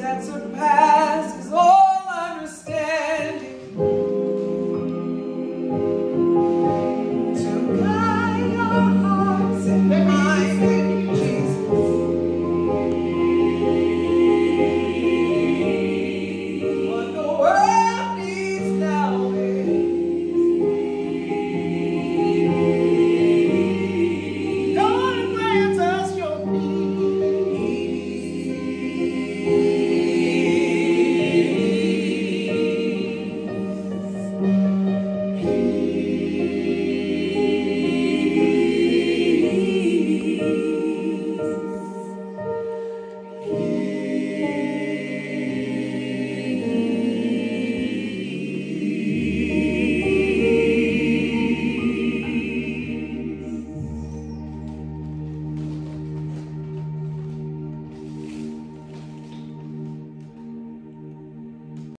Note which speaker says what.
Speaker 1: that's a path.